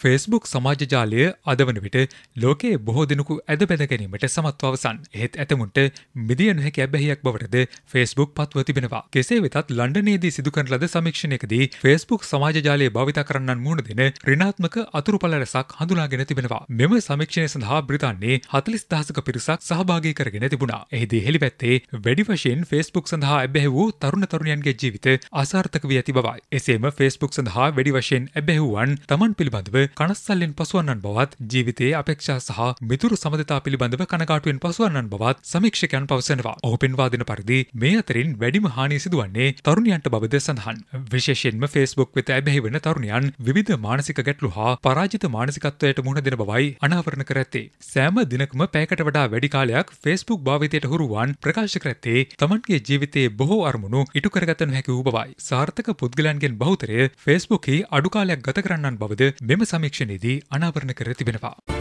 Facebook සමාජජාලය අද වන විට ලෝකයේ බොහෝ දෙනෙකු ඇද බැඳ ගැනීමට සමත්ව අවසන් එහෙත් ඇතමුන්ට මිදිය නොහැකි ඇබැහියක් බවටද ෆේස්බුක් පත්ව තිබෙනවා. කෙසේ වෙතත් ලන්ඩනයේදී සිදු කරන ලද සමීක්ෂණයකදී ෆේස්බුක් සමාජජාලය භාවිත කරන්නන් මුහුණ දෙන ඍණාත්මක අතුරුඵල රැසක් හඳුනාගෙන තිබෙනවා. මෙම සමීක්ෂණය සඳහා බ්‍රිතාන්‍යයේ 40 දහසක පිරිසක් සහභාගී කරගෙන තිබුණා. එහිදී හෙළිපැත්තේ වැඩි වශයෙන් ෆේස්බුක් සඳහා ඇබැහි වූ තරුණ තරුණියන්ගේ ජීවිත අසාර්ථක වී ඇති බවයි. එසේම ෆේස්බුක් සඳහා වැඩි වශයෙන් ඇබැහුවන් තමන් පිළිබඳව කනස්සල්ලෙන් පසුවන්නන් බවත් ජීවිතයේ අපේක්ෂා සහ මිතුරු සමඳතා පිළිබඳව කනකාටුවෙන් පසුවන්නන් බවත් සමීක්ෂකයන් පවසනවා. ඔහු පෙන්වා දෙන පරිදි මේ අතරින් වැඩිම හානිය සිදුවන්නේ තරුණියන්ට බවද සඳහන්. විශේෂයෙන්ම ෆේස්බුක් වෙත ඇබැහිවන තරුණියන් විවිධ මානසික ගැටලු හා පරාජිත මානසිකත්වයට මුහුණ දෙන බවයි අනාවරණ කර ඇත්තේ. සෑම දිනකම පැයකට වඩා වැඩි කාලයක් ෆේස්බුක් භාවිතයට හුරුවන් ප්‍රකාශ කර ඇත්තේ තමන්ගේ ජීවිතයේ බොහෝ අරමුණු ඉටු කරගත නොහැකි වූ බවයි. සාර්ථක පුද්ගලයන්ගෙන් බහුතරය ෆේස්බුක්හි අඩු කාලයක් ගත කරන්නන් බවද මෙම සමීක්ෂණයේදී අනාවරණ කර තිබෙනවා.